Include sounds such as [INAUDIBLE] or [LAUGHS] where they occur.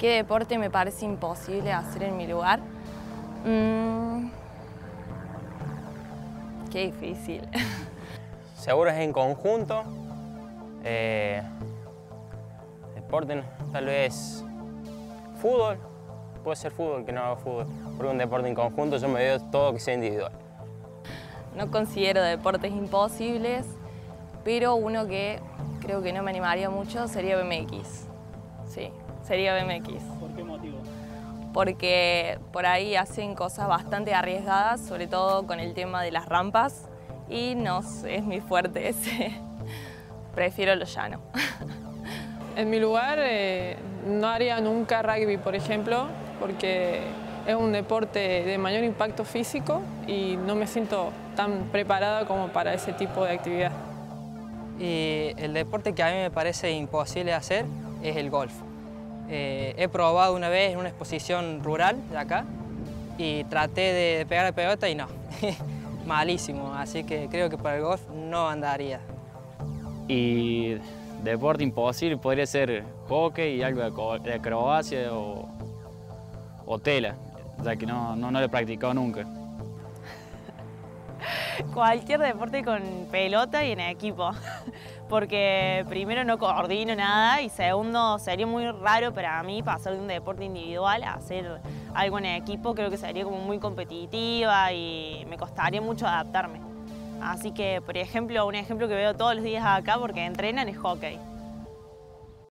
¿Qué deporte me parece imposible hacer en mi lugar? Mm, qué difícil. [LAUGHS] Seguro es en conjunto. Eh, deporte, tal vez fútbol. Puede ser fútbol, que no haga fútbol. Porque un deporte en conjunto yo me veo todo que sea individual. No considero deportes imposibles, pero uno que creo que no me animaría mucho sería BMX. Sí, sería BMX. ¿Por qué motivo? Porque por ahí hacen cosas bastante arriesgadas, sobre todo con el tema de las rampas, y no es mi fuerte ese. [LAUGHS] Prefiero lo llano. [LAUGHS] En mi lugar eh, no haría nunca rugby, por ejemplo, porque es un deporte de mayor impacto físico y no me siento tan preparada como para ese tipo de actividad. Y el deporte que a mí me parece imposible hacer es el golf. Eh, he probado una vez en una exposición rural de acá y traté de pegar la pelota y no, [LAUGHS] malísimo, así que creo que para el golf no andaría. Y deporte imposible podría ser hockey y algo de acrobacia o, o tela, ya que no, no, no lo he practicado nunca. Cualquier deporte con pelota y en equipo, [LAUGHS] porque primero no coordino nada y segundo sería muy raro para mí pasar de un deporte individual a hacer algo en equipo, creo que sería como muy competitiva y me costaría mucho adaptarme. Así que, por ejemplo, un ejemplo que veo todos los días acá porque entrenan es hockey.